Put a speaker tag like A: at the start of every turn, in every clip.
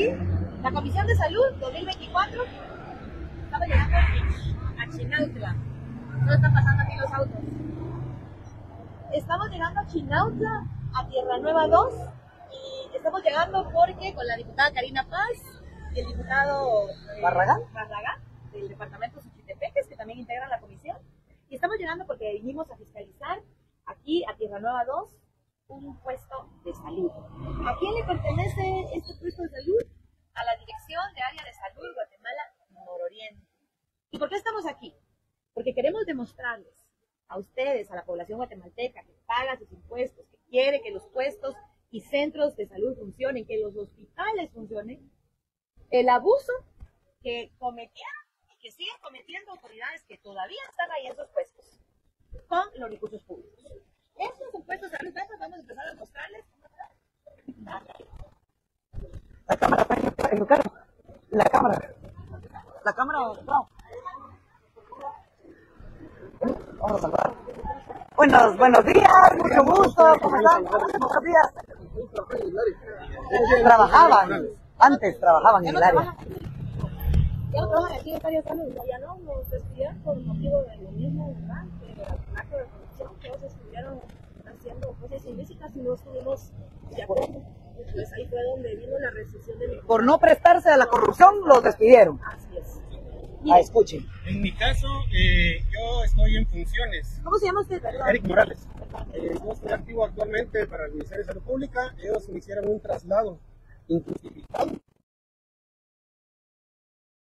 A: aquí, la Comisión de Salud 2024. Estamos llegando a Chinautla. ¿Dónde están pasando aquí los autos? Estamos llegando a Chinautla, a Tierra Nueva 2. Y estamos llegando porque con la diputada Karina Paz y el diputado eh,
B: ¿Barragán?
A: Barragán, del departamento Suchitepeques, que también integran la comisión. Y estamos llegando porque vinimos a fiscalizar aquí a Tierra Nueva 2 un puesto de salud. ¿A quién le pertenece este puesto de salud? A la Dirección de Área de Salud Guatemala Nororiente. ¿Y por qué estamos aquí? Porque queremos demostrarles a ustedes, a la población guatemalteca que paga sus impuestos, que quiere que los puestos y centros de salud funcionen, que los hospitales funcionen, el abuso que cometieron y que siguen cometiendo autoridades que todavía están ahí en esos puestos con los recursos públicos. Estos son puestos de salud, vamos a empezar a mostrarles.
B: La cámara está en carro. La cámara. La cámara, no. Vamos a salvar. Buenos, buenos días, mucho gusto. ¿Cómo están? Buenos días. Trabajaban, antes trabajaban en el área.
A: Ya no trabajan aquí en área de salud, ya no nos despidieron por motivo de lo mismo, ¿verdad? De acto de corrupción, ellos estuvieron haciendo cosas ilícitas y no estuvimos de acuerdo. Pues ahí fue donde vino la recesión de mi
B: Por no prestarse a la corrupción, los despidieron.
A: Así es.
B: Ah, escuchen.
C: En mi caso, eh, yo estoy en funciones.
A: ¿Cómo se llama usted? perdón?
C: Eric Morales. Eh, yo estoy activo actualmente para el Ministerio de Salud Pública. Ellos me hicieron un traslado injustificado.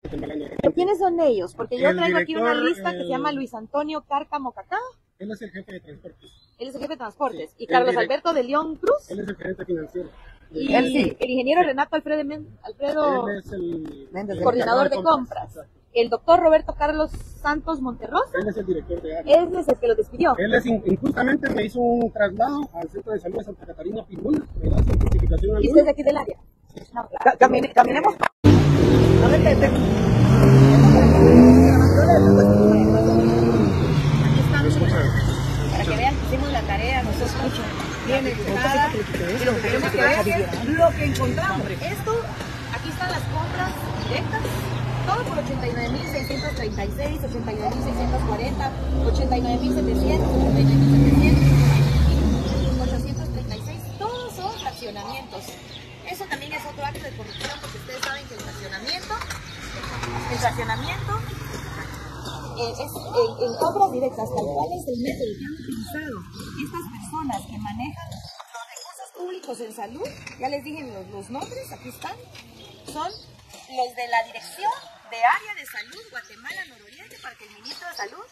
A: ¿Pero quiénes son ellos? Porque yo
C: El
A: traigo aquí una lista que se
C: el-
A: llama Luis Antonio Cárcamo Cacá.
C: Él es el jefe de transportes.
A: Él es el jefe de transportes. Y
C: El
A: Carlos
C: direct-
A: Alberto de León Cruz.
C: Él es el gerente financiero.
A: Y
B: Él sí.
A: el ingeniero Renato Alfredo, Men- Alfredo
C: Él es el, el
A: coordinador de compras. El doctor Roberto Carlos Santos Monterrosa.
C: Él es el director de área.
A: Él es el que lo despidió.
C: Él es in- injustamente me hizo un traslado al centro de salud de Santa Catarina Pirula. Me da sin justificación
A: Y usted es de aquí del área. No, claro.
B: Ca- camine- caminemos.
A: Aquí estamos. Para que vean que hicimos la tarea, nos escuchan. Bien educada. Y lo que queremos que vean es lo que encontramos. Esto, aquí están las compras directas. Todo por 89.636, 89.640, 89.700, 89.700, 836. Todos son fraccionamientos. Eso también es otro acto de corrupción porque ustedes saben que el fraccionamiento, el fraccionamiento eh, es en, en compras directas, tal cual es el método que han utilizado. Estas personas que manejan los recursos públicos en salud, ya les dije los, los nombres, aquí están, son los de la Dirección de Área de Salud Guatemala Nororiente para que el ministro de Salud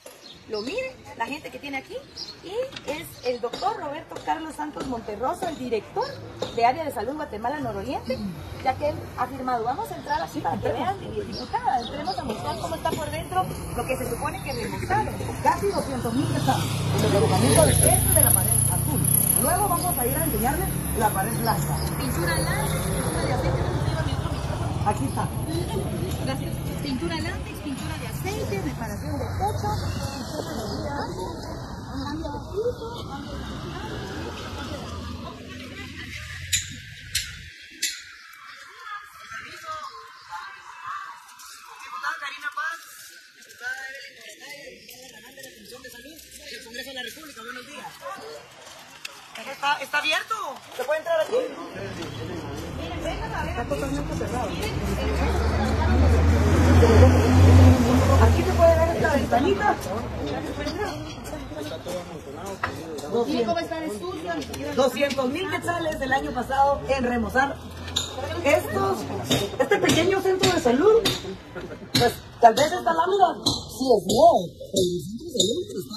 A: lo mire, la gente que tiene aquí, y es el doctor Roberto Carlos Santos Monterroso, el director de Área de Salud Guatemala Nororiente, ya que él ha firmado. Vamos a entrar así para que vean, diputada, entremos a mostrar cómo está por dentro lo que se supone que remozaron.
B: Casi 200 mil pesados el equipamiento de dentro de la pared azul. Luego vamos a ir a enseñarles la pared blanca.
A: Pintura látex, pintura de aceite, ¿cómo se llama mi otro micrófono?
B: Aquí está.
A: Gracias. Pintura de aceite, reparación de techo, cambio de piso, cambio de
B: Diputada Karina Paz, diputada Evelyn Coracay, diputada Ranal de la Comisión de Salud del Congreso de la República. Buenos días. ¿Está, está abierto? ¿Se puede entrar aquí? Está totalmente cerrado. Aquí se puede ver esta ventanita.
A: Cómo está de sucio, ni siquiera
B: 200 mil quetzales del año pasado en remozar estos, este pequeño centro de salud. Pues tal vez esta lámina sí es nueva, pero el centro de salud está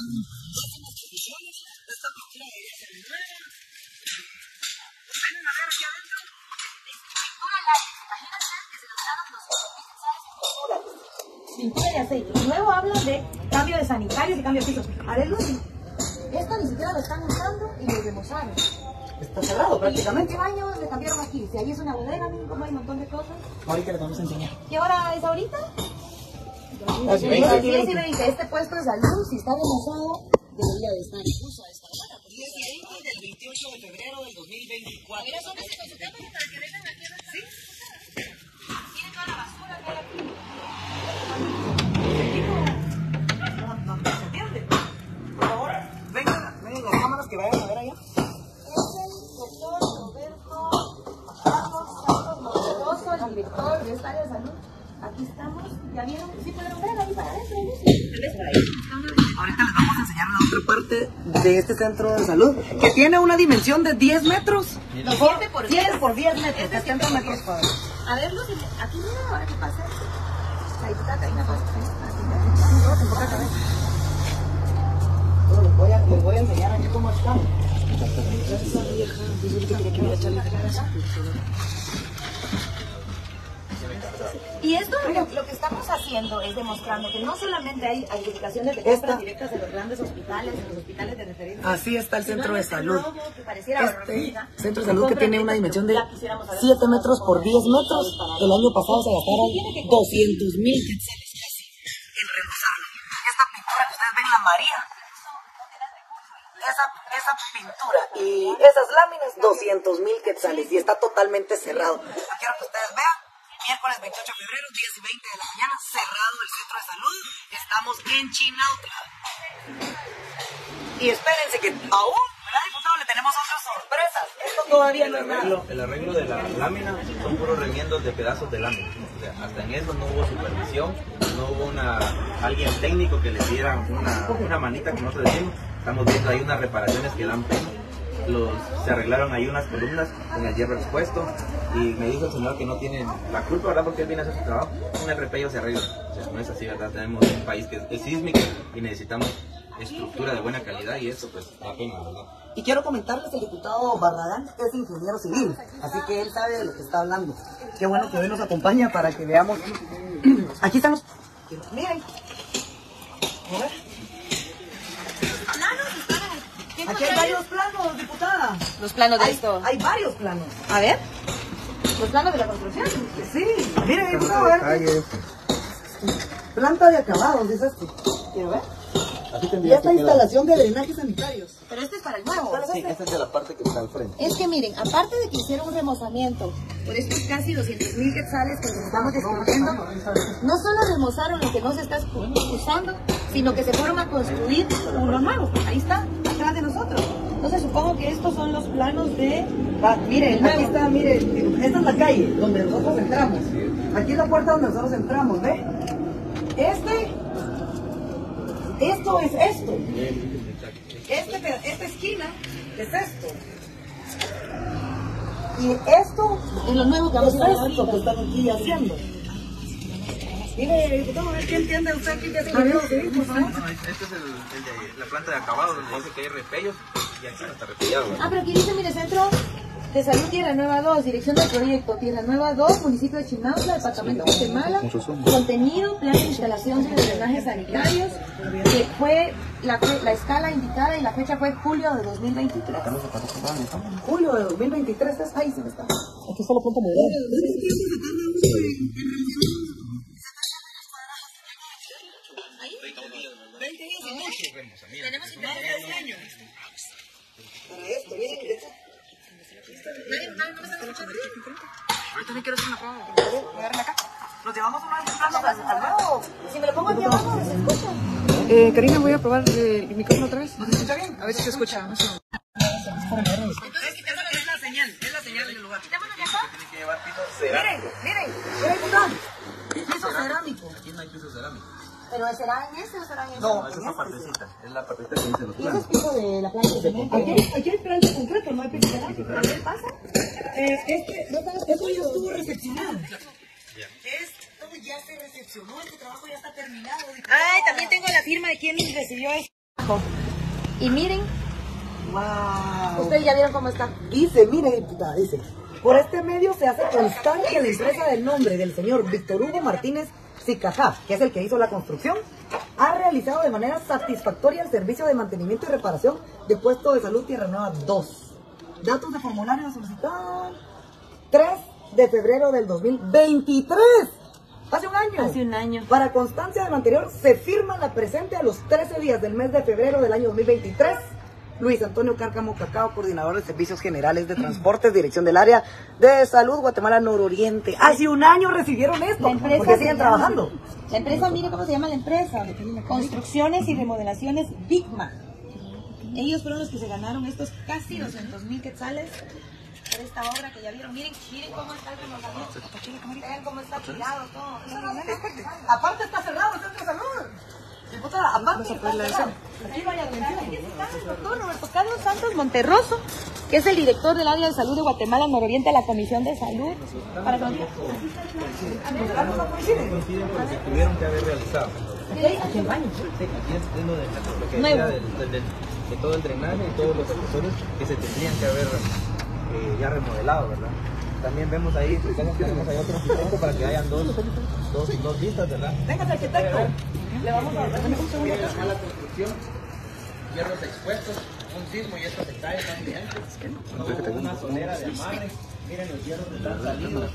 B: pintura
A: de aceite. Y luego hablan de cambio de sanitarios y cambio de pisos. A ver, Lucy, esto ni siquiera lo están usando y lo remozaron.
B: Está cerrado
A: ¿Y
B: prácticamente.
A: qué baños le cambiaron aquí? Si ahí es una bodega, miren cómo hay un montón de cosas.
B: Ahorita les vamos a enseñar.
A: ¿Qué hora es ahorita?
B: Las
A: Sí,
B: 20 y
A: 10 y
B: 20.
A: 20. Este puesto de salud, si está remozado, debería de estar incluso a esta hora.
B: 10 y 20 del 28 de febrero del 2024.
A: Mira, son estos para que vengan aquí a. Sí.
B: que vayan a ver allá.
A: Es el doctor Roberto Carlos Santos Monteroso, el director de esta área de salud. Aquí estamos. ¿Ya vieron? ¿Sí pudieron ver ahí para adentro?
B: Ahorita les vamos a enseñar la otra parte de este centro de salud, que tiene una dimensión de 10 metros.
A: Los 7 por 10.
B: 10 por 10 metros, 70 metros cuadrados.
A: A ver, Lucy, aquí mira, ahora que pasa. La diputada Karina Costa.
B: Bueno, Les voy a, les voy a enseñar aquí cómo está.
A: Y esto lo, lo que estamos haciendo es demostrando que no solamente hay adjudicaciones de compras directas de los grandes hospitales, de los hospitales de referencia.
B: Así está el centro de salud.
A: este
B: Este centro de salud que tiene una dimensión de
A: ya quisiéramos saber
B: 7
A: cómo
B: metros por 10 metros. El año pasado se gastaron 200 mil quetzales casi en remozarlo. Esta pintura que ustedes ven, la María. Esa, esa pintura y esas láminas, 200 mil quetzales y está totalmente cerrado. Yo quiero que ustedes vean, miércoles 28 de febrero, 10 y 20 de la mañana, cerrado el centro de salud. Estamos en Chinautla. Y espérense que aún, ¿verdad, diputado? Le tenemos otras sorpresas. Esto todavía no es
D: El
B: nada.
D: arreglo, el arreglo de la lámina son puros remiendos de pedazos de lámina. O sea, hasta en eso no hubo supervisión, no hubo una, alguien técnico que le diera una, una manita, como nosotros decimos. Estamos viendo ahí unas reparaciones que dan pena. Los, se arreglaron ahí unas columnas con el hierro expuesto y me dijo el señor que no tienen la culpa, ¿verdad? Porque él viene a hacer su trabajo. Un RP se arregla. O sea, no es así, ¿verdad? Tenemos un país que es, sísmico y necesitamos estructura de buena calidad y eso pues da pena, ¿verdad?
B: Y quiero comentarles, el diputado Barragán es ingeniero civil, así que él sabe de lo que está hablando. Qué bueno que hoy nos acompaña para que veamos. Aquí estamos. Miren. A
A: Planos están ahí. ¿Qué
B: Aquí hay varios planos, diputada.
A: Los planos de
B: Hay,
A: esto.
B: hay varios planos.
A: A ver. Los planos de la construcción.
B: Sí, miren, diputado, a ver. Planta de acabados, es este. Quiero ver. Y esta instalación de drenajes sanitarios.
A: Pero este es para el nuevo.
D: Sí, esta es de la parte que está al frente.
A: Es que miren, aparte de que hicieron un remozamiento por estos casi 200 mil quetzales que les estamos descubriendo, no solo remozaron lo que no se está usando, sino que se fueron a construir uno nuevo. Ahí está, atrás de nosotros. Entonces supongo que estos son los planos de...
B: Ah, miren, aquí está, miren, esta es la calle donde nosotros entramos. Aquí es la puerta donde nosotros entramos, ¿ve? Este, esto es esto. Este, esta esquina es esto. Y esto
A: En lo nuevo que
B: es
A: vamos a ver
B: esto que están aquí haciendo. Mire, diputado, a ver qué entiende usted aquí que es ingeniero civil, por favor.
D: Este es el, el de la planta de acabado donde dice que hay repellos y aquí no está repellado.
A: Ah, pero aquí dice, mire, Centro de Salud Tierra Nueva 2, Dirección del Proyecto Tierra Nueva 2, Municipio de Chinautla, Departamento de Guatemala, contenido, plan de instalación de drenajes sanitarios, que fue la, la escala indicada y la fecha fue julio de 2023.
B: Julio de 2023 es ahí, se me está. Aquí la punta moderna.
A: Tenemos internet.
B: Para esto, miren que esto- Yo también quiero hacer una prueba. Voy a darle acá. Nos llevamos uno al, nuevo.
A: Si me lo pongo aquí abajo, se escucha.
E: Eh, Karina, voy a probar el micrófono otra vez.
B: ¿Nos escucha bien?
E: A ver si se escucha. No sé.
B: Es, es la señal, es la señal del lugar.
A: Quitémonos de acá.
D: Tiene que llevar piso
B: Miren,
D: cerámico.
B: miren, miren, diputado. Piso cerámico.
A: Pero será en este o será en este.
B: No,
D: No, esa es una partecita. Es la partecita que dice los
A: Y ese es
D: planos.
A: piso de la planta de cemento.
B: Aquí, hay- aquí hay planta concreto, no hay piso cerámico.
A: A ver, pasa.
B: Eh, este, esto ya estuvo recepcionado. Esto ya se recepcionó, este trabajo ya está terminado.
A: Ay, también tengo la firma de quien recibió esto. Y miren,
B: Wow.
A: ustedes ya vieron cómo está.
B: Dice, mire, diputada, dice, por este medio se hace constar que la empresa del nombre del señor Víctor Hugo Martínez Sicajá, que es el que hizo la construcción, ha realizado de manera satisfactoria el servicio de mantenimiento y reparación de puesto de salud Tierra Nueva 2. Datos de formulario solicitado 3 de febrero del 2023. Hace un año.
A: Hace un año.
B: Para constancia del anterior, se firma la presente a los 13 días del mes de febrero del año 2023. Luis Antonio Cárcamo Cacao, coordinador de Servicios Generales de Transportes, Dirección del Área de Salud, Guatemala Nororiente. Hace un año recibieron esto.
A: La empresa
B: porque siguen
A: llama-
B: trabajando.
A: La empresa, mire cómo se llama la empresa. Construcciones y remodelaciones Bigma. Ellos fueron los que se ganaron estos casi 200 mil quetzales por esta obra que ya vieron. Miren, miren cómo está el remozamiento. Vean cómo está tirado todo.
B: Aparte está cerrado el centro de salud. Diputada, aparte cerrado. Aquí vaya atención.
A: el doctor Roberto Carlos Santos Monterroso, que es el director del área de salud de Guatemala Nororiente de la Comisión de Salud. Para que lo diga.
D: Coinciden porque tuvieron que haber realizado.
B: Aquí el baño.
D: Sí, aquí es lo de todo el drenaje y todos los accesorios que se tendrían que haber eh, ya remodelado, ¿verdad? También vemos ahí, tenemos ahí otro arquitecto para que hayan dos, dos, dos vistas, ¿verdad?
B: Venga, arquitecto. Le vamos a dar un segundo.
D: Miren, mala construcción, hierros expuestos, un sismo y esto se cae también. Una solera de amarre, miren los hierros están salidos.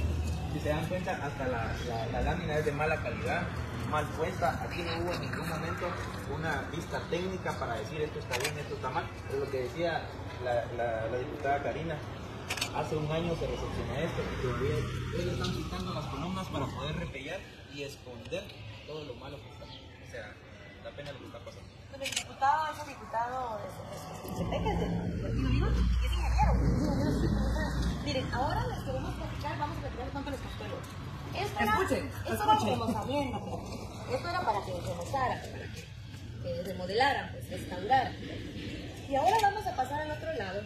D: Si se dan cuenta, hasta la, la, la lámina es de mala calidad, mal puesta. Aquí no hubo en ningún momento una vista técnica para decir esto está bien, esto está mal. Es lo que decía la, la, la diputada Karina. Hace un año se recepcionó esto y todavía ellos están quitando las columnas para poder repellar y esconder todo lo malo que está. Pena lo que está pasando.
A: Bueno, el diputado es un diputado de CETEC, es ingeniero. Miren, ahora les queremos platicar, vamos a platicar cuánto les costó el otro. Esto era,
B: Escuchen,
A: esto era
B: escuchen.
A: un remozamiento. Esto era para que remozaran, para que, que remodelaran, pues, restauraran. Y ahora vamos a pasar al otro lado,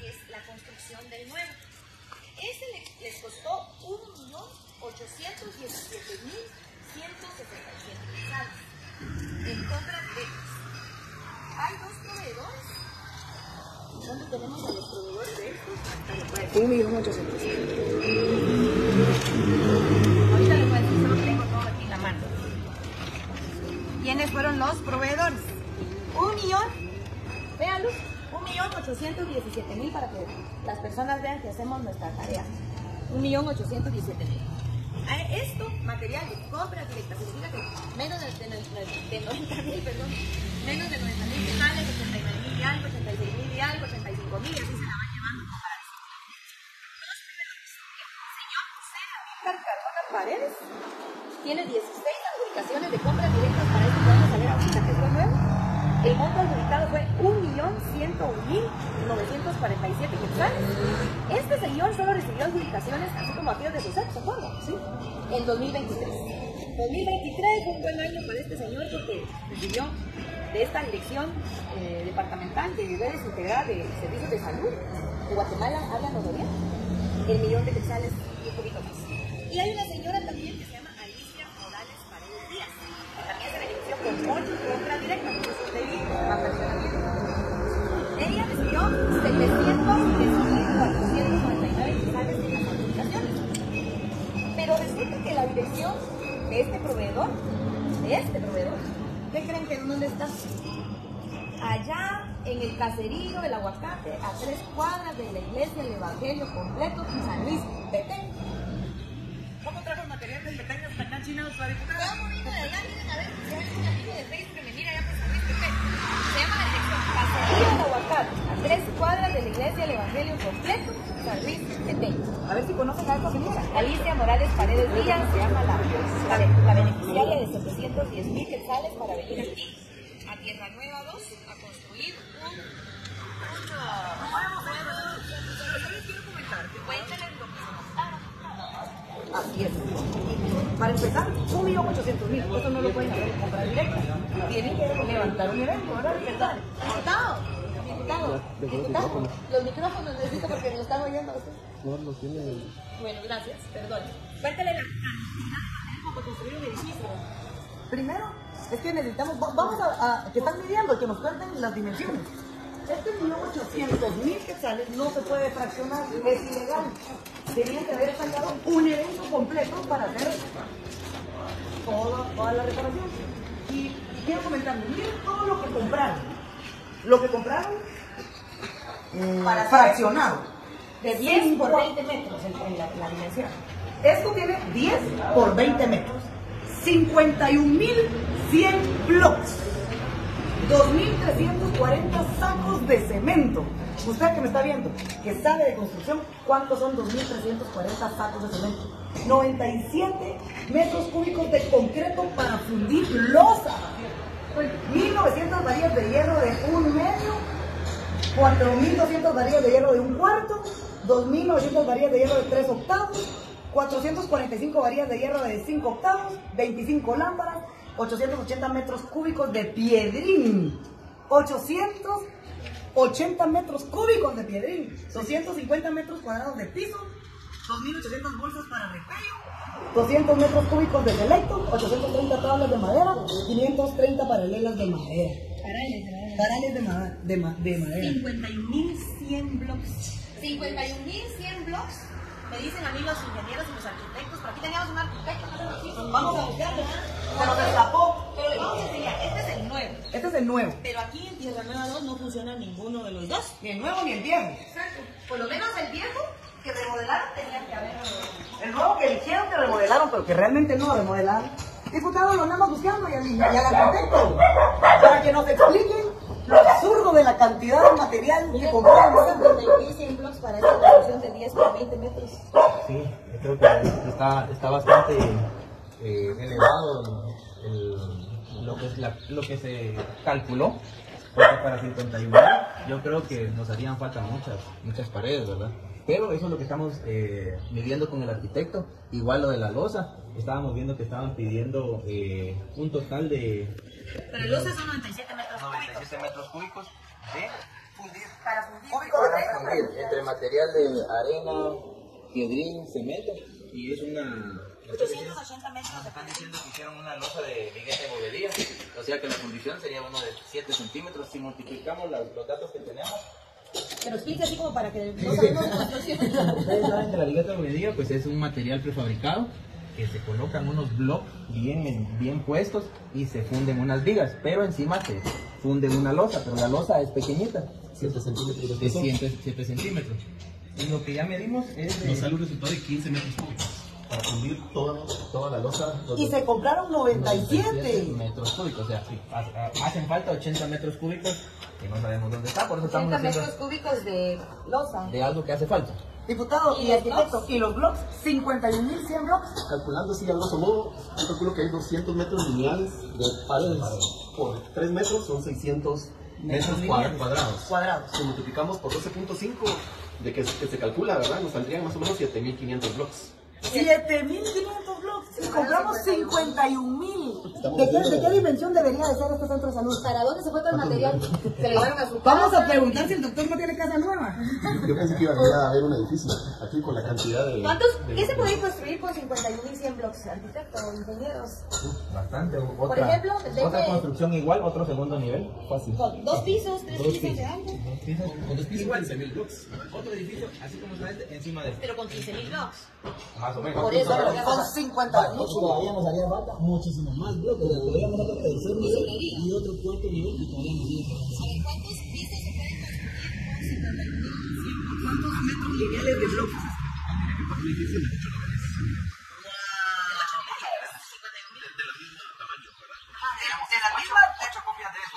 A: que es la construcción del nuevo. Ese les, les costó 1.817.167 quetzales en compras directas. Hay dos proveedores. ¿Dónde tenemos a los proveedores de estos? Ahorita les voy a decir.
E: Un millón ochocientos.
A: Ahorita les voy a decir, solo tengo todo aquí en la mano. ¿Quiénes fueron los proveedores? Un millón, véanlo, un millón ochocientos diecisiete mil para que las personas vean que hacemos nuestra tarea. Un millón ochocientos diecisiete mil. A Esto, material de compra directa, significa que menos de, de, de, de 90 mil, perdón, menos de 90 mil quetzales, 89 mil y algo, 86 mil y algo, 85 mil, y así se la van llevando para señor José Amílcar Cardona Paredes tiene 16 adjudicaciones de compras directas para este que vamos a ver ahorita, que es nuevo. El monto adjudicado fue 1.101.947 quetzales. Este señor solo recibió adjudicaciones, así como aquellos de su sexo, ¿cómo? ¿Sí? En 2023. 2023 fue un buen año para este señor porque recibió de esta dirección eh, departamental de redes integradas de servicios de salud de Guatemala, área noroeste, el millón de quetzales y un poquito más. Y hay una señora también que se llama Alicia Morales Paredes Díaz, que también se benefició con ocho compras directas, por eso usted. Ella recibió 710.499 quetzales en las adjudicaciones. Pero resulta que la dirección de este proveedor, de este proveedor, ¿qué creen que dónde está? Allá en el caserío del aguacate, a tres cuadras de la iglesia del Evangelio completo, San Luis, Petén.
B: ¿Cómo trajo el material del Betania hasta acá, China, nuestra diputada?
A: Vamos a de allá, miren a ver, si hay un amigo de Facebook que me mira allá por San Luis, Petén. Se llama la dirección Caserío del aguacate, a tres cuadras de la iglesia del Evangelio completo, San Luis.
B: A ver si conocen a esta señora.
A: Alicia Morales Paredes Díaz se llama la, la, la beneficiaria de 710 mil quetzales para venir aquí a Tierra Nueva 2 a construir un, un nuevo quiero comentar lo.
B: Así es. Para empezar, 1.800.000. Eso no lo pueden hacer en compra directa. Tienen que levantar un evento, ¿verdad? ¿Verdad?
A: Los micrófonos necesito porque me lo están oyendo a usted.
C: No, no tiene.
A: Bueno, gracias, perdón. Cuéntale la cantidad para construir un edificio.
B: Primero, es que necesitamos, va- vamos a, a- que están midiendo, que nos cuenten las dimensiones. Este millón ochocientos mil quetzales no se puede fraccionar, es ilegal. Tenían que haber sacado un evento completo para hacer toda, toda la reparación. Y quiero comentarles, miren todo lo que compraron. Lo que compraron
A: Para hacer-
B: fraccionado.
A: De 10 por 20 metros en, en la, la dimensión.
B: Esto tiene 10 por 20 metros. 51.100 blocks. 2.340 sacos de cemento. Usted que me está viendo, que sabe de construcción, ¿cuántos son 2.340 sacos de cemento? 97 metros cúbicos de concreto para fundir losa. 1.900 varillas de hierro de un medio 4.200 varillas de hierro de un cuarto, 2.900 varillas de hierro de 3 octavos, 445 varillas de hierro de 5 octavos, 25 lámparas, 880 metros cúbicos de piedrín, 880 metros cúbicos de piedrín, 250 metros cuadrados de piso, 2.800 bolsas para repello, 200 metros cúbicos de selecto, 830 tablas de madera, 530 paralelas de madera. Parales de, ma- de, ma- de madera.
A: 51.100 blocks. 51.100 blocks. Me dicen a mí los ingenieros y los arquitectos, por aquí teníamos un arquitecto, no.
B: Vamos a buscarlo. Pero se escapó.
A: Pero le vamos a enseñar, este es el nuevo.
B: Este es el nuevo.
A: Pero aquí en Tierra Nueva 2 no funciona ninguno de los dos.
B: Ni el nuevo ni el viejo.
A: Exacto. Por lo menos el viejo que remodelaron tenía que haber
B: El nuevo que eligieron que remodelaron, pero que realmente no remodelaron. Diputado, lo andamos buscando y al, y al arquitecto para que nos expliquen lo absurdo de la cantidad de material que compraron.
A: 51.100 blocks para esta construcción de 10 por 20 metros.
D: Sí, yo creo que está, está bastante eh, elevado el- el- lo, que es la- lo que se calculó. Porque para 51 yo creo que nos harían falta muchas, muchas paredes, ¿verdad? Pero eso es lo que estamos eh, midiendo con el arquitecto. Igual lo de la losa, estábamos viendo que estaban pidiendo eh, un total de
A: Pero uso son 97 metros cúbicos.
D: 97 metros cúbicos de fundir.
A: Para fundir.
D: Para fundir entre material de arena, piedrín, cemento y es una...
A: 880 metros de
D: Están diciendo que hicieron una losa de vigueta de bobería, o sea que la fundición sería uno de 7 centímetros. Si multiplicamos los datos que tenemos,
A: Pero explique así como para que no sabemos
D: ustedes saben que la vigueta de pues es un material prefabricado que se colocan unos blocks bien, bien puestos y se funden unas vigas, pero encima se funden una losa, pero la losa es pequeñita,
F: 7 centímetros
D: de 7 centímetros. Y lo que ya medimos es de...
F: Nos sale un resultado de 15 metros cúbicos para fundir toda, toda la losa. los
B: Y se compraron 97.
D: metros cúbicos, o sea, sí, ha- ha- hacen falta 80 metros cúbicos que no sabemos dónde está, por eso estamos
A: 80
D: haciendo
A: metros cúbicos de losa.
D: de algo que hace falta.
B: Diputado y
A: ¿Y los
B: arquitecto.
A: blocks?
B: Y los blocks, 51.100 blocks.
F: Calculando así a grosso modo, yo calculo que hay 200 metros lineales de paredes por 3 metros, son 600 metros cuadra- cuadrados.
B: Cuadrados.
F: Si multiplicamos por 12.5 de que, que se calcula, ¿verdad? Nos saldrían más o menos 7.500 blocks.
B: 7.500 blocks. Y compramos 51.000.
F: Estamos
B: ¿De qué, ¿De qué dimensión debería de ser este centro de salud?
A: ¿Para dónde se fue todo el material? Se lo llevaron a su
B: Vamos
A: casa.
B: a preguntar si el doctor no tiene casa nueva.
F: Yo pensé que iba a ver un edificio aquí con la cantidad de.
A: ¿Cuántos?
F: de-
A: ¿Qué se puede construir con 51.100 blocks? Arquitectos, ingenieros.
D: Bastante. Otra,
A: ejemplo, desde-
D: otra construcción igual, otro segundo nivel, fácil.
A: Con dos pisos, tres
D: Dos
A: pisos de
D: pisos.
A: algo.
D: Dos pisos.
F: Con dos pisos,
D: Igual,
F: 15.000 blocks.
D: otro edificio, así como está este, encima de este.
A: Pero con 15.000 blocks.
D: Más o menos.
A: Por eso lo que
B: Son
A: hace
B: 50
G: todavía nos haría falta muchísimo más bloques. Podríamos tercer nivel y otro cuarto nivel nos sigue faltando.
A: ¿Cuántos pisos se pueden construir con 51.100
B: ¿Cuántos metros lineales de blocks? De la misma, ocho copias de eso.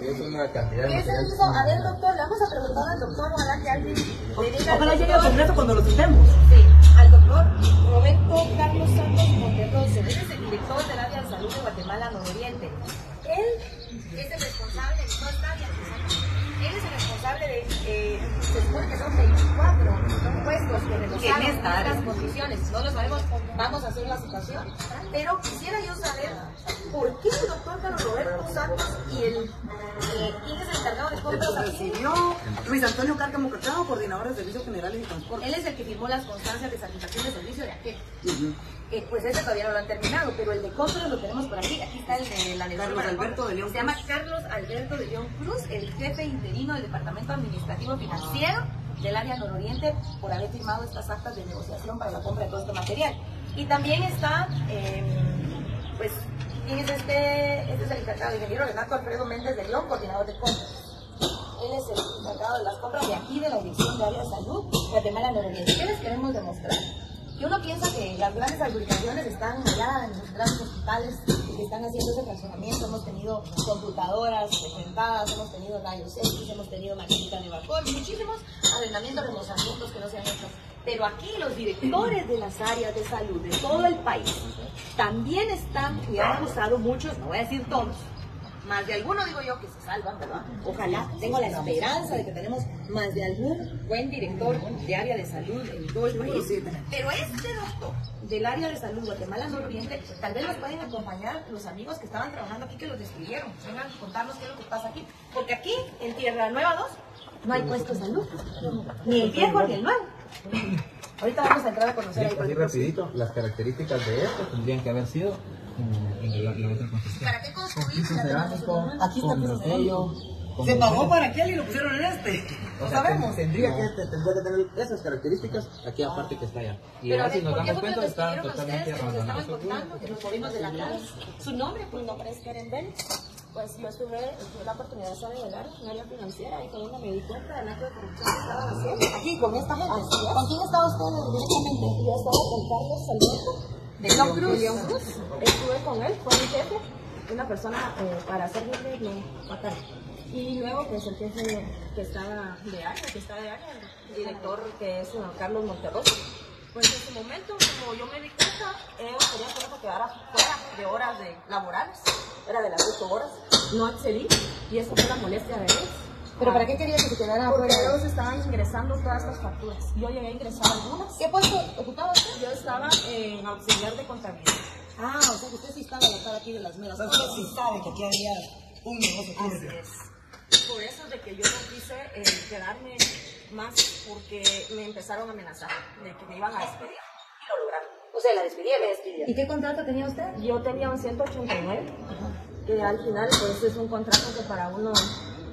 D: Es una.
A: A ver, doctor, le vamos a preguntar al doctor, ojalá que alguien le diga.
B: Ojalá llegue al Congreso cuando lo citemos. Antonio Cárcamo Cacao, coordinador de servicios generales y transporte.
A: Él es el que firmó las constancias de satisfacción de servicio de aquel. Eh, pues ese todavía no lo han terminado, pero el de compras lo tenemos por aquí. Aquí está el de la
B: Carlos Alberto de León
A: Se llama Carlos Alberto de León Cruz, el jefe interino del Departamento Administrativo Financiero del área nororiente, por haber firmado estas actas de negociación para la compra de todo este material. Y también está, eh, pues, ¿quién es este? Este es el encargado, el ingeniero Renato Alfredo Méndez de León, coordinador de compras. Él es el encargado de las compras de aquí, de la Dirección de Área de Salud, Guatemala Nororiente. ¿Qué les queremos demostrar? Que uno piensa que las grandes fabricaciones están allá en los grandes hospitales que están haciendo ese fraccionamiento. Hemos tenido computadoras presentadas, hemos tenido rayos X, hemos tenido maquinitas de vapor, muchísimos arrendamientos, remozamientos que no se han hecho. Pero aquí los directores de las áreas de salud de todo el país también están, y han usado muchos, no voy a decir todos, más de alguno digo yo que se salvan, ¿verdad? Ojalá, tengo la esperanza de que tenemos más de algún buen director de área de salud en todo el país. Pero este doctor del área de salud Guatemala Nororiente, tal vez nos pueden acompañar los amigos que estaban trabajando aquí que los despidieron. Vengan a contarnos qué es lo que pasa aquí. Porque aquí, en Tierra Nueva 2, no hay puesto de salud. Ni el viejo ni el nuevo. Ahorita vamos a entrar a conocer ahí.
D: Así rapidito, las características de esto tendrían que haber sido en la, la otra construcción.
A: ¿Para qué construir?
D: Piso cerámico,
B: Aquí está
D: con con
B: Se pagó para aquel y lo pusieron en este. No sabemos.
D: Tendría que, tendría que tener esas características aquí aparte que está allá. Y
A: Pero
D: ahora si nos
A: ¿por qué
D: damos cuenta está totalmente
A: nos estaban
D: abandonado.
A: contando, que nos movimos de la casa? Su nombre, pues,
H: nombre es Karen Bell. Pues yo estuve, tuve la oportunidad de estar en el área, financiera y fue donde me di cuenta del acto de corrupción que estaban haciendo.
A: Aquí, con esta gente. ¿Con quién estaba usted directamente?
H: Yo estaba con Carlos Alberto
A: De León Cruz.
H: León Cruz. Estuve con él, fue mi jefe, una persona eh, para ser jefe matar. Y luego pues el jefe que estaba de área, que está de área, el director que es Carlos Monterroso. Pues en ese momento, como yo me di cuenta, ellos querían que quedara fuera de horas de laborales, era de las 8 horas, no accedí y esa fue la molestia de ellos.
A: ¿Pero para qué quería que se quedara
H: Porque
A: afuera?
H: ellos estaban ingresando todas estas facturas. Yo llegué a ingresar algunas.
A: ¿Qué puesto ocupaba usted?
H: Yo estaba en auxiliar de contabilidad.
A: Ah, o sea que usted sí estaba a estar aquí de las meras.
B: Usted sí sabe que aquí había un negocio turbio.
H: es. Por eso de que yo no quise eh, quedarme más porque me empezaron a amenazar de que me iban a despedir. Y lo lograron.
A: O sea, la despidieron.
H: Me despidieron.
A: ¿Y qué contrato tenía usted?
H: Yo tenía un 189, que al final pues es un contrato que para uno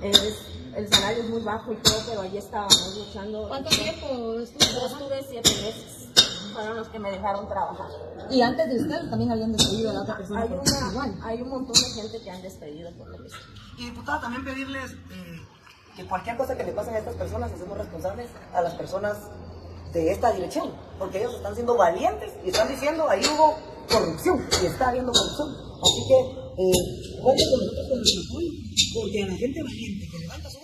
H: es, el salario es muy bajo y todo, pero ahí estábamos luchando.
A: ¿Cuánto tiempo estuvo
H: Yo estuve siete meses, fueron los que me dejaron trabajar.
A: Y antes de usted también habían despedido a la otra persona.
H: Hay, una,
A: igual.
H: hay un montón de gente que han despedido por lo mismo.
B: Y diputada, también pedirles eh, que cualquier cosa que le pasen a estas personas, hacemos responsables a las personas de esta dirección, porque ellos están siendo valientes y están diciendo ahí hubo corrupción y está habiendo corrupción. Así que, eh, con nosotros con el apoyo, porque a la gente valiente que levanta su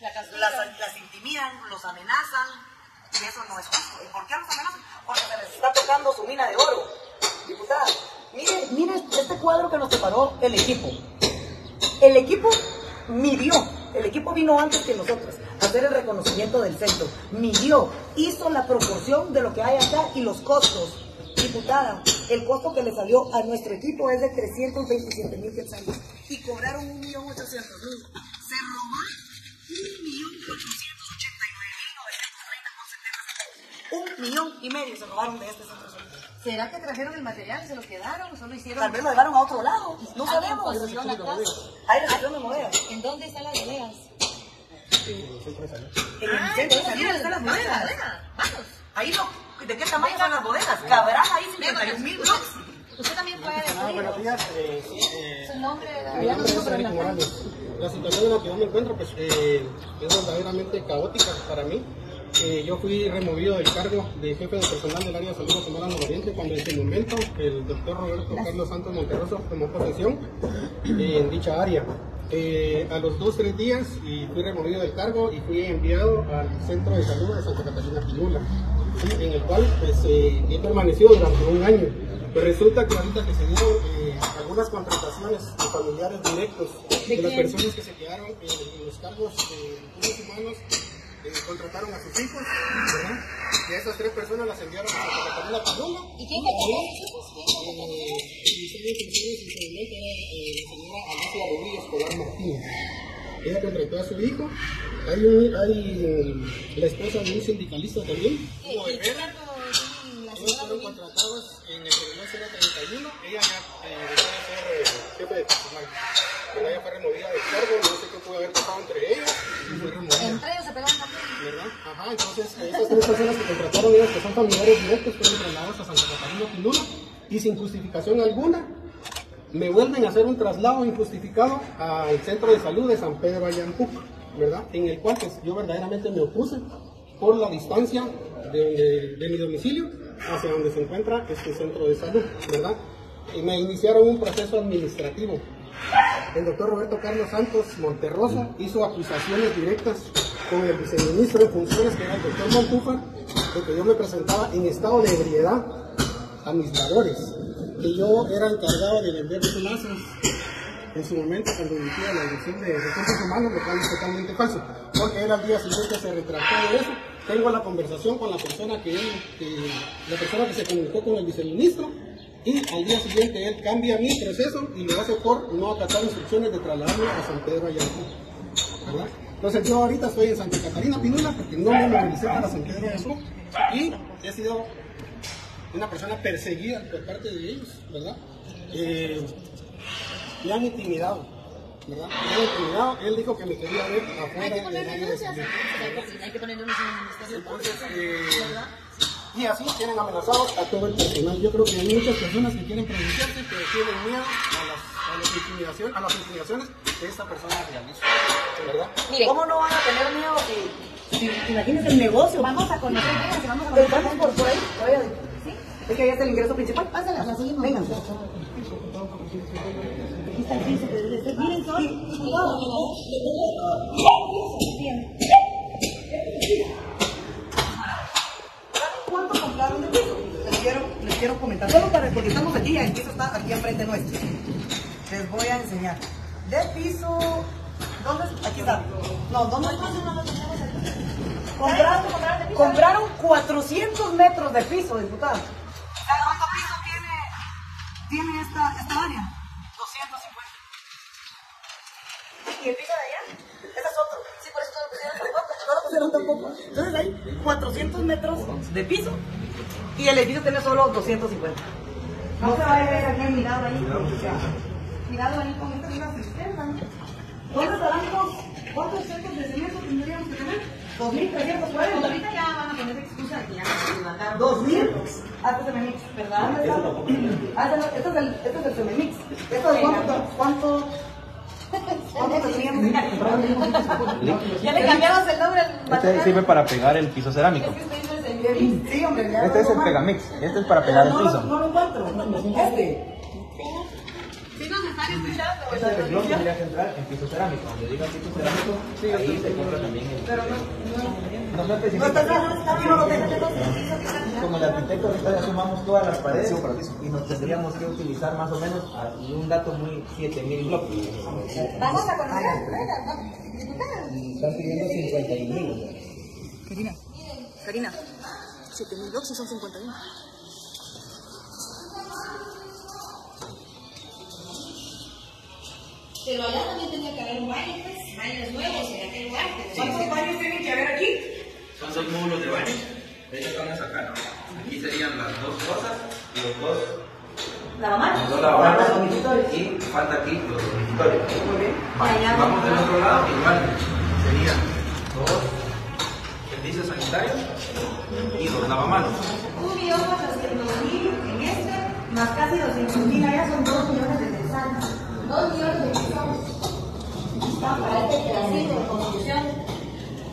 B: las, las intimidan, los amenazan, y eso no es justo. ¿Y por qué los amenazan? Porque se les está tocando su mina de oro. Diputada, mire, mire este cuadro que nos preparó el equipo. El equipo midió, el equipo vino antes que nosotros a hacer el reconocimiento del centro. Midió, hizo la proporción de lo que hay acá y los costos. Diputada, el costo que le salió a nuestro equipo es de 327 mil quetzales y cobraron 1.800.000. Se 1.889.930 Un millón y medio se robaron de este centro.
A: ¿Será que trajeron el material, se lo quedaron o solo hicieron?
B: Tal vez lo llevaron a otro lado, no
A: Ah,
B: sabemos. Hay recepción de monedas.
A: ¿En dónde están las bodegas?
B: En el centro de salud están las bodegas.
A: Vamos.
B: Ahí no, ¿de qué tamaño son las bodegas? Cabrán ahí 51 mil bloques.
A: Usted también fue
C: Ah, buenos
A: despedido.
C: días. Eh, eh,
A: Su nombre
C: La situación en la que yo me encuentro pues, eh, es verdaderamente caótica para mí. Eh, yo fui removido del cargo de jefe de personal del área de salud de Guatemala Nororiente cuando en ese momento el doctor Roberto Carlos Santos Monterroso tomó posesión eh, en dicha área. Eh, a los dos, tres días y fui removido del cargo y fui enviado al centro de salud de Santa Catalina Pinula, ¿sí? en el cual pues, eh, he permanecido durante un año. Pero resulta que ahorita que se dieron algunas contrataciones de familiares directos de, las personas que se quedaron en, en los cargos de recursos humanos, eh, contrataron a sus hijos, ¿verdad? Y a esas tres personas las enviaron a Santa Catalina Pinula.
A: ¿Y quién contrató a
C: eh, la señora Alicia Rodríguez Escobar Martínez. Ella contrató a su hijo. Hay, un, hay eh, la esposa de un sindicalista también, Hugo
A: ¿Y qué
C: Herrera. Ellos fueron contratados en el Tribunal 031. Ella ya eh, de fue removida del cargo. No sé qué pudo haber pasado entre ellos. Y fue removida.
A: Entre ellos se pegaron también.
C: ¿verdad? Ajá, entonces esas tres personas que contrataron ellos, que son familiares directos, fueron trasladados a Santa Catalina Pinula y sin justificación alguna, me vuelven a hacer un traslado injustificado al centro de salud de San Pedro Allancuc, ¿verdad? En el cual pues, yo verdaderamente me opuse por la distancia de, de mi domicilio hacia donde se encuentra este centro de salud, ¿verdad? Y me iniciaron un proceso administrativo el doctor Roberto Carlos Santos Monterroso hizo acusaciones directas con el viceministro de Funciones, que era el doctor Montúfar, de que yo me presentaba en estado de ebriedad a mis labores, que yo era encargado de vender plazas en su momento cuando dirigía la dirección de recursos humanos, lo cual es totalmente falso, porque él al día siguiente se retractó de eso. Tengo la conversación con la persona que, él, que- la persona que se comunicó con el viceministro y al día siguiente él cambia mi proceso y lo hace por no acatar instrucciones de trasladarme a San Pedro Ayala. ¿verdad? Entonces yo ahorita estoy en Santa Catarina Pinula porque no me movilicé para San Pedro Sur y he sido una persona perseguida por parte de ellos, ¿verdad? Eh, me han intimidado, ¿verdad? Me han intimidado, él dijo que me quería ver afuera del área de salud.
A: Hay que poner denuncias en el Ministerio.
C: Entonces, eh, y así tienen amenazados a todo el personal. Yo creo que hay muchas personas que quieren pronunciarse, pero tienen miedo a las, a las, intimidaciones, a las intimidaciones que esta persona realiza, ¿verdad?
B: ¿Cómo no van a tener miedo si, si imagínense el negocio?
A: Vamos a conocer, vamos a
B: Vamos
A: conocer.
B: por, por ahí, vaya. Es que ahí está el ingreso principal. Pásala, la seguimos. Vengan.
A: Aquí está el piso. Miren.
B: Les quiero, les quiero comentar. Solo para, porque estamos aquí, el piso está aquí enfrente nuestro. Les voy a enseñar. De piso, ¿dónde? Aquí está. No, ¿dónde? Compraron, compraron 400 metros de piso, diputada. ¿Sabe cuánto piso tiene, tiene esta, esta área? 250. ¿Y el piso de allá? Ese es otro. Sí, por eso no lo pusieron tampoco. No lo pusieron tampoco. Entonces hay 400 metros de piso y el edificio tiene solo 250. No se vaya a ver aquí, mirado ahí. Mirado ahí con esta misma cisterna. ¿Dónde estarán los? ¿Cuántos centros de cemento tendríamos que tener? 2.340.
A: Ahorita ya van a poner excusa que ya no se mandaron.
B: 2000 antes de Memix, ¿verdad? Ah, este es el, este es el Sememix. ¿Esto de cuánto? ¿Cuánto? ¿Cuánto teníamos?
A: Ya le cambiamos el nombre al
D: Este
A: material.
D: sirve para pegar el piso cerámico.
B: Sí, hombre, ya
D: Este es el. Pegamix. Este es para pegar el
B: No,
D: piso.
B: No lo encuentro. Este.
A: Sí nos están escuchando.
D: Este renglón tendría que entrar en piso cerámico. Donde diga piso cerámico, ahí se compra también el. Pero no, no, no,
B: No está acá, no está no.
D: Como el arquitecto ahorita ya sumamos todas las paredes y nos tendríamos que utilizar más o menos a- y un dato muy 7000 bloques.
A: Vamos a conocer. Venga.
D: Y están pidiendo 51.000.
E: Karina, Karina, 7000 blocks y son 51.
A: Pero allá también tenía que haber un baño, pues, baños nuevos en aquel lugar.
B: ¿Cuántos baños tienen que haber aquí?
D: Son seis módulos de baño. De hecho, estamos acá. Aquí serían las dos cosas y los dos,
B: Lavamanos.
D: los dos lavamanos. Y falta aquí los dormitorios.
B: Muy bien.
D: Vamos del otro lado, igual. Serían dos servicios sanitarios y dos lavamanos.
B: Un millón ochocientos mil en este, más casi doscientos mil allá son dos millones de mensajes.
A: Dos millones de personas. Está para este pedacito de construcción.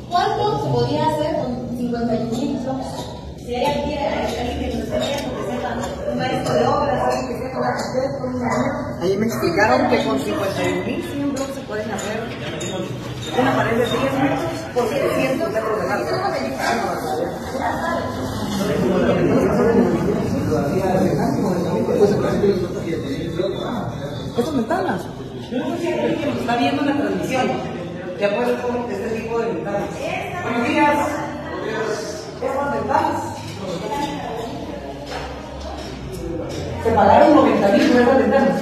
A: ¿Cuánto se podía hacer con 51 mil bloques?
B: Si hay aquí alguien que nos esté viendo, que sepa, un maestro de obras, alguien que sepa la cuestión con un ingeniero. Ahí me explicaron que con 51.100 bloques se pueden hacer una pared de 10 metros por 700 metros de largo. Estas ventanas. Yo no sé si hay alguien que nos está viendo en la transmisión. Ya puede con este tipo de ventanas. Buenos días. Estas ventanas. Se pagaron 90 mil por esas ventanas.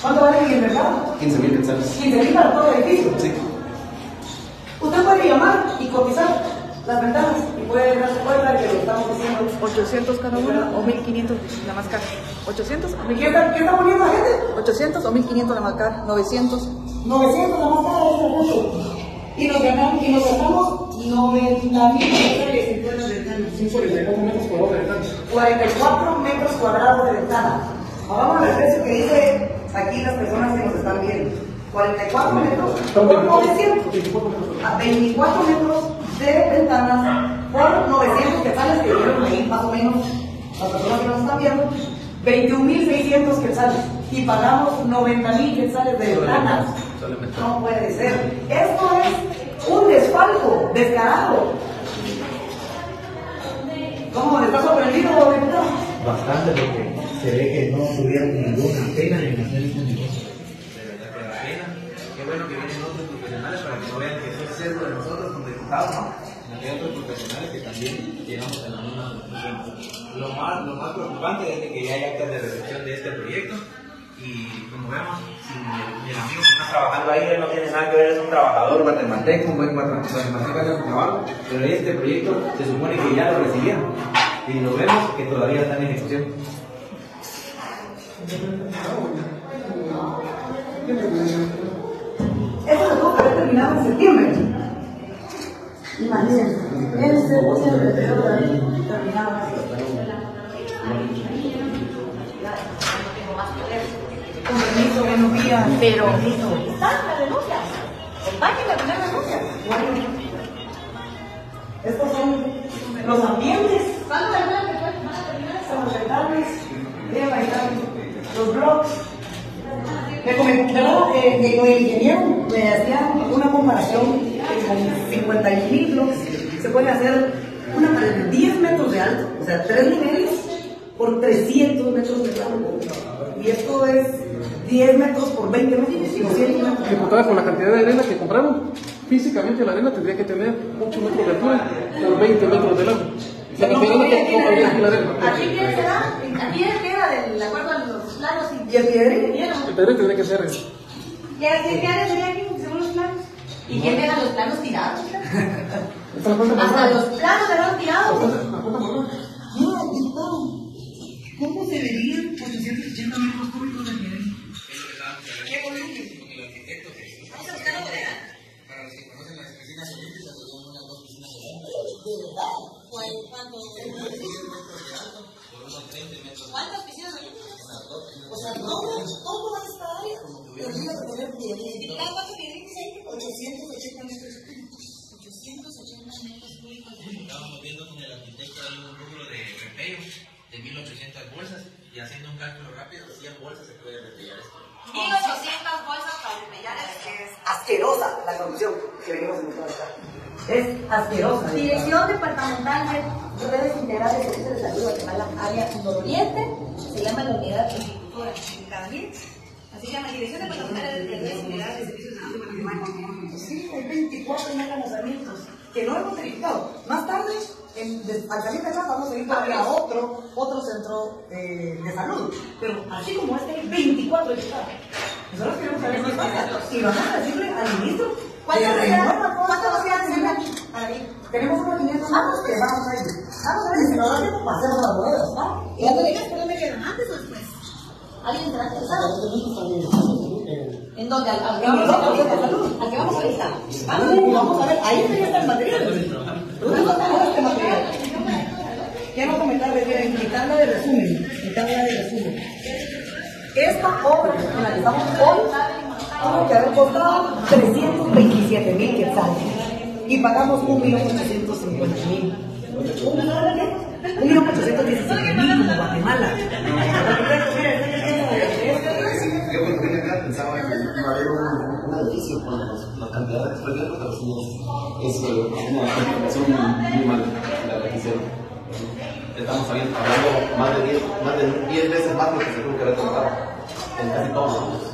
B: ¿Cuánto valen en el mercado?
F: 15 mil quetzales.
B: 15 mil para todo el edificio.
F: Sí.
B: Puede llamar y cotizar las ventanas y puede darse cuenta que lo estamos haciendo.
E: 800 cada una o 1500 la más cara. 800 o
B: ¿Qué
E: 1500.
B: está, qué está poniendo la gente?
E: 800 o 1500 la más cara. 900.
B: 900 la más cara de ese precio. Y nos ganamos, y nos gastamos 90 mil dólares en todas las ventanas.
C: 144 metros hora de ventana.
B: 44 metros cuadrados de ventana. El precio que dice aquí las personas que nos están viendo. 44 metros por 900. A 24 metros de ventanas por 900 quetzales que dieron ahí más o menos las personas que nos están viendo. 21.600 quetzales. Y pagamos 90.000 quetzales de ventanas. No puede ser. Esto es un desfalco descarado. ¿Cómo? ¿Está sorprendido?
G: Bastante porque se ve que no tuvieron ninguna pena en hacer este negocio.
D: Bueno que vienen otros profesionales para que no vean que eso es sesgo de nosotros como diputados, ¿no? Hay otros profesionales que también llegamos a la misma conclusión. Lo más, lo más preocupante es que ya hay actas de recepción de este proyecto y como vemos, si el amigo que está trabajando ahí él no tiene nada que ver, es un trabajador guatemalteco, un buen guatemalteco su trabajo, pero este proyecto se supone que ya lo recibieron y lo vemos que todavía está en ejecución.
B: Esto se tuvo que haber terminado en septiembre. Imagínense, en septiembre pero terminado. Con permiso, buenos días.
A: Pero-. Están las denuncias. A denuncias.
B: Estos son los ambientes,
A: ¿Cuándo la van a terminar? ¿Van a terminar
B: los blogs. Me comentaba que, que con el ingeniero me hacían una comparación que con 51 mil blogs se puede hacer una pared de 10 metros de alto, o sea, 3 niveles por 300 metros de largo. Y esto es 10 metros por 20 metros, 200 metros.
I: Diputada, con la cantidad de arena que compraron, físicamente la arena tendría que tener 8 metros de altura por 20 metros de largo. La cantidad de que aquí la arena.
A: Aquí quién será, aquí queda del acuerdo a los planos y
B: ¿Y el piedrín?
I: El tendría que ser eso.
A: ¿Qué hace qué hace sería aquí según los planos? ¿Y quién deja los planos tirados? Hasta los planos dejaron tirados.
I: Manual.
B: No, diputado, ¿cómo se verían 880 metros cúbicos de piedrín? ¿Qué volumen?
A: ¿Cuántas piscinas olímpicas?
B: O sea, todo, todo esta área tendría que tener piedrín.
A: ¿Cuántos piedrines hay?
B: 880 metros cúbicos.
A: 880 metros cúbicos.
D: Estábamos viendo con el arquitecto ahí un rubro de repello de 1800 bolsas y haciendo un cálculo rápido, 100 bolsas se puede repellar esto.
A: 1800 bolsas para repellar esto.
B: Es asquerosa la corrupción que venimos en acá. Es asquerosa.
A: Dirección Departamental de Redes Integrales de Servicios de Salud de Guatemala, área nororiente, se llama la unidad en Carmil. Así se llama Dirección Departamental de Redes Integrales de Servicios de Salud de Guatemala.
B: Sí, hay 24 mecanismos que no hemos verificado. Más tarde, en, de- al salir de acá, vamos a ir todavía a otro, otro centro de salud. Pero así como este, hay 24 ejecutados. Nosotros queremos saber qué pasa. Y vamos a decirle al ministro que
A: ¿Cuántos nos quedan? ¿Cuántos nos
B: esto.
A: quedan de aquí? Para ir.
B: Tenemos unos 500 metros que vamos a ir. Vamos a ver si nos da tiempo para hacer las ruedas, ¿no?
A: ¿Y las bodegas por dónde quedan? ¿Antes o después? ¿Alguien será interesado? ¿En dónde? ¿Al, al que vamos ahorita? ¿Al que vamos ahorita?
B: Vamos, a ver, ahí debería estar el material. ¿Dónde está este material? Quiero comentarles bien, mi tabla de resumen, mi tabla de resumen. Esta obra en la que estamos hoy que haber costado 327 mil quetzales y pagamos 1.850.000. Un millón ochocientos diecisiete mil como Guatemala.
F: Un, eh. Estamos hablando más de 10 más de 10 veces más de lo que se tuvo que haber tratado en casi todos los.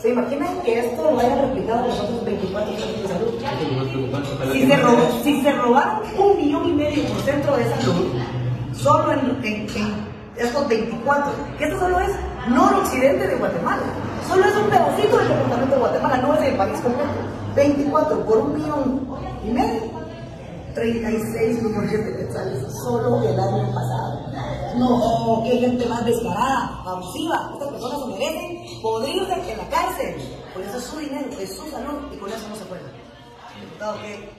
B: ¿Se imaginan que esto lo hayan replicado los otros 24 centros de salud? Si se, si se robaron un millón y medio por centro de salud, solo en, en- en estos 24, que esto solo es noroccidente de Guatemala, solo es un pedacito del departamento de Guatemala, no es el país completo. 24 por un millón y medio, 36 millones de quetzales solo el año pasado. No, qué gente más descarada, abusiva. Estas personas se merecen podrirse en la cárcel. Por eso es su dinero, es su salud y con eso no se puede.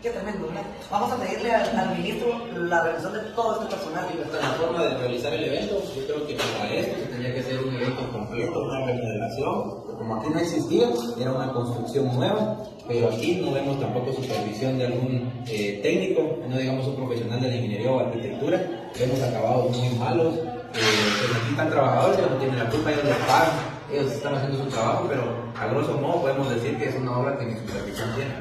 B: Qué, tremendo. Vamos a pedirle al, ministro la revisión de todo este personal.
D: Esta es la forma de realizar el evento. Yo creo que para esto se tenía que hacer un evento completo, una remodelación. Como aquí no existía, era una construcción nueva, pero aquí no vemos tampoco supervisión de algún eh, técnico, no digamos un profesional de la ingeniería o arquitectura. Vemos acabados muy malos. Eh, aquí están trabajadores que no tienen la culpa, ellos les pagan, ellos están haciendo su trabajo, pero a grosso modo podemos decir que es una obra que ni supervisión tiene.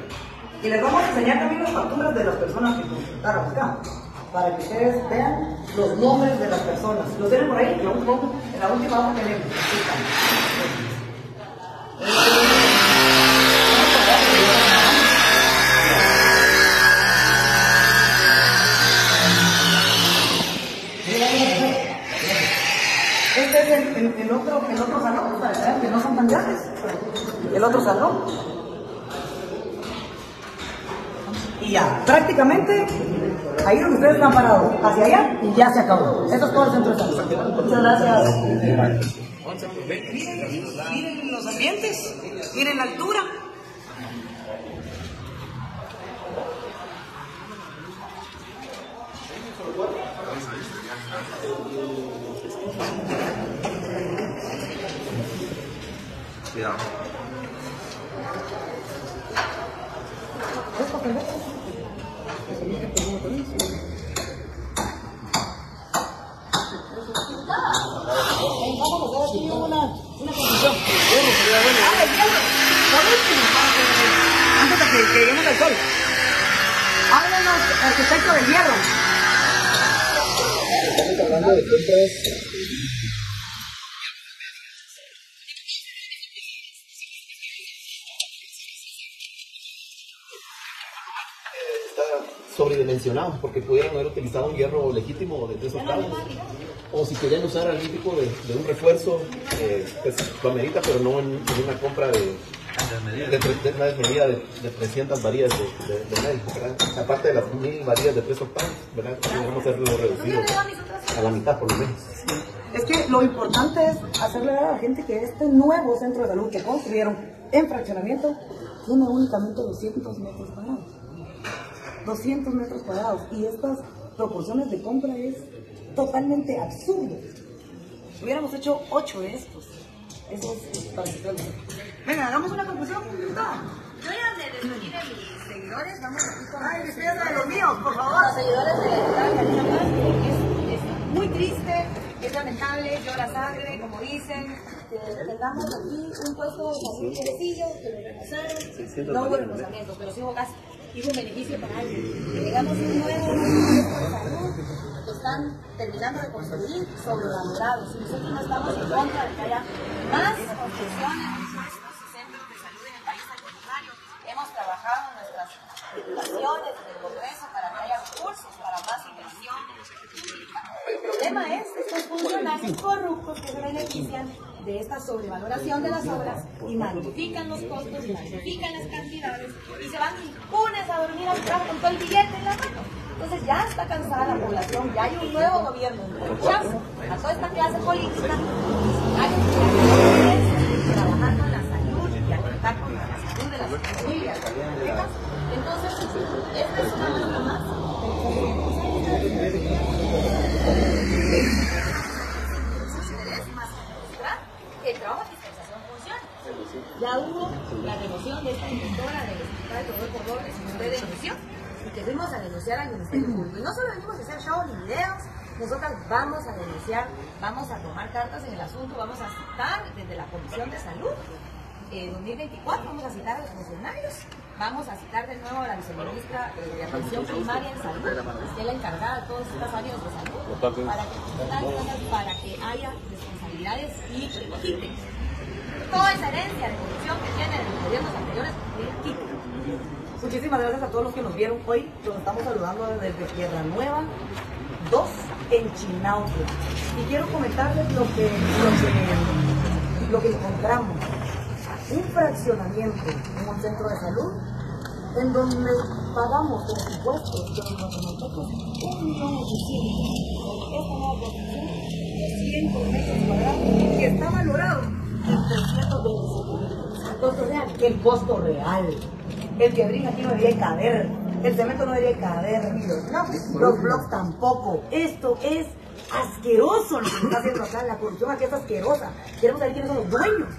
B: Y les vamos a enseñar también las facturas de las personas que contrataron acá, para que ustedes vean los nombres de las personas. ¿Los tienen por ahí? Lo pongo en la última hoja que leemos. el, otro, el otro salón, que no son tan grandes. El otro salón. Y ya, prácticamente ahí donde ustedes están parados, hacia allá y ya se acabó. Eso es todo el centro de salud. Muchas gracias. Miren los ambientes, miren la altura. Último, antes de que, lleguemos al sol. Háblenos, arquitecto del hierro.
C: Estamos hablando de compras
F: porque pudieran haber utilizado un hierro legítimo de tres octavos. O si querían usar algún tipo de, de un refuerzo, eh, pues lo amerita, pero no en, en una compra de, de, tre- de una desmedida de, de 300 varillas de, de, ¿verdad? Aparte de las mil varillas de tres octavos, ¿verdad? Debemos hacerlo reducido a la mitad por lo menos.
B: Es que lo importante es hacerle ver a la gente que este nuevo centro de salud que construyeron en fraccionamiento tiene únicamente 200 metros cuadrados. 200 metros cuadrados. Y estas proporciones de compra es totalmente absurdo. Hubiéramos hecho 8 de estos. Eso es para que. Venga, hagamos una conclusión. No.
A: Yo ya me despedí de mis seguidores, vamos aquí con
B: Ay, despídase de los míos, por favor.
A: los seguidores de la porque es, muy triste, es lamentable, llora sangre, como dicen, que tengamos aquí un puesto de salud sencillo, que lo remozaron, no hubo remozamiento, pero sí hubo gasto, hubo un beneficio para alguien. Que tengamos un nuevo puesto de salud que están terminando de construir sobrevalorados, y nosotros no estamos en contra de que haya más construcciones, y centros de salud en el país, al contrario, hemos trabajado en nuestras diputaciones, en el Congreso, para que haya recursos para más inversión. El problema es estos funcionarios corruptos que se benefician de esta sobrevaloración de las obras y magnifican los costos y magnifican las cantidades y se van impunes a dormir al trabajo con todo el billete en la mano. Entonces ya está cansada la población, ya hay un nuevo gobierno en rechazo a toda esta clase política, trabajar con la salud y atentar con la salud de las familias. Entonces, esta es una muestra más que el funciona. Ya hubo la denuncia de esta inventora del hospital de Rodolfo Robles que usted denunció y que fuimos a denunciar al Ministerio Público. Y no solo venimos a hacer show ni videos, nosotras vamos a denunciar, vamos a tomar cartas en el asunto, vamos a citar desde la Comisión de Salud. En 2024 vamos a citar a los funcionarios, vamos a citar de nuevo a la viceministra eh, de Atención Primaria en Salud, que es la encargada de todas estas áreas de salud, para que, para que haya responsabilidades y que quiten toda esa herencia de corrupción que tienen los gobiernos anteriores, que quiten.
B: Muchísimas gracias a todos los que nos vieron hoy. Los estamos saludando desde Tierra Nueva 2 en Chinautla. Y quiero comentarles lo que, lo que, lo que encontramos. Un fraccionamiento en un centro de salud en donde pagamos los impuestos de los guatemaltecos un millón esta nueva construcción de 200 metros cuadrados que está valorado en 325 mil. El costo real. El costo real. El que brinca aquí no debería caber. El cemento no debería caber. No, los blogs tampoco. Esto es asqueroso lo que se está haciendo acá. La corrupción aquí es asquerosa. Queremos saber quiénes son los dueños.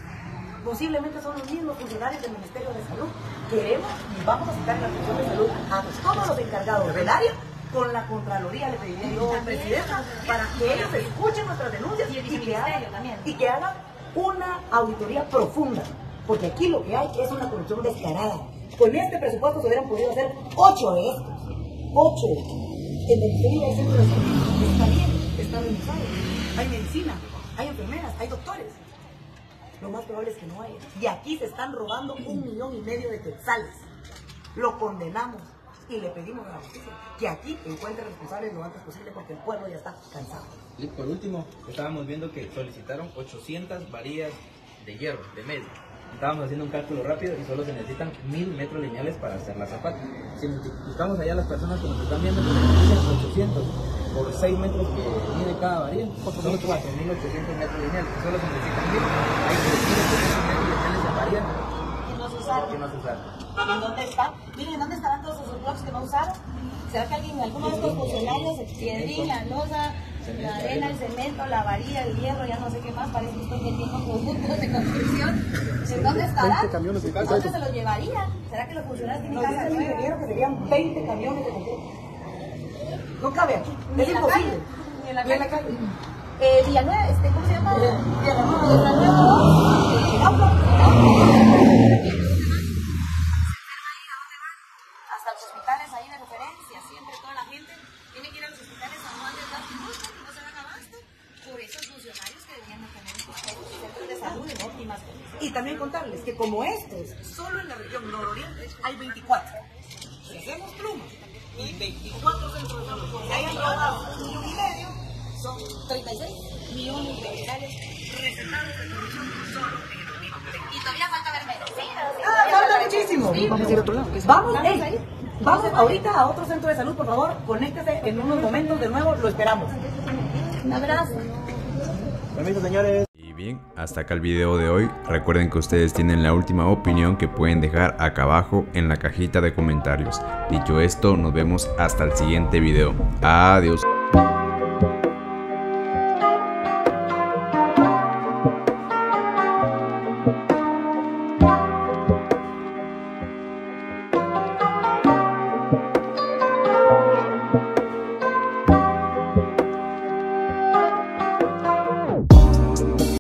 B: Posiblemente son los mismos funcionarios del Ministerio de Salud. Queremos y vamos a citar en la Comisión de Salud a todos los encargados del área con la Contraloría, le pediría yo al presidente, para que ellos escuchen nuestras denuncias
A: Y el
B: y que hagan,
A: también.
B: y que hagan una auditoría profunda. Porque aquí lo que hay es una corrupción descarada. Con este presupuesto se hubieran podido hacer ocho de estos. Ocho. El Ministerio de Centro de Salud está bien, está realizado. Hay medicina, hay enfermeras, hay doctores. Lo más probable es que no haya. Y aquí se están robando un millón y medio de quetzales. Lo condenamos y le pedimos a la justicia que aquí encuentre responsables lo antes posible porque el pueblo ya está cansado.
D: Y por último, estábamos viendo que solicitaron 800 varillas de hierro, de medio. estábamos haciendo un cálculo rápido y solo se necesitan mil metros lineales para hacer la zapata. Si multiplicamos allá las personas que nos están viendo, pues dicen 800 por 6 metros que mide cada varilla, son 4.800 metros lineales. Solo se necesitan mil. Hay 3.800 metros lineales de varilla
A: Que no se usaron.
D: que no se usaron.
A: ¿En dónde está? Miren, ¿dónde estarán todos esos blocks que no usaron? ¿Será que alguien, alguno de estos funcionarios, la losa, la arena, el cemento, la varilla, el hierro, ya no sé qué más, parece que estoy metiendo productos de construcción? ¿En dónde estará?
I: 20 camiones de
A: ¿Dónde se los llevaría? ¿Será que los funcionarios tienen
B: Nos dice
A: casa
B: el
A: nueva?
B: ingeniero que serían 20 camiones de. No cabe aquí.
A: Ni
B: Es
A: en la
B: imposible.
A: calle, ni en la. Eh, Villanueva, este, ¿cómo se llama?
B: Villanueva.
A: Villanueva,
J: hasta acá el video de hoy. Recuerden que ustedes tienen la última opinión que pueden dejar acá abajo en la cajita de comentarios. Dicho esto, nos vemos hasta el siguiente video. Adiós.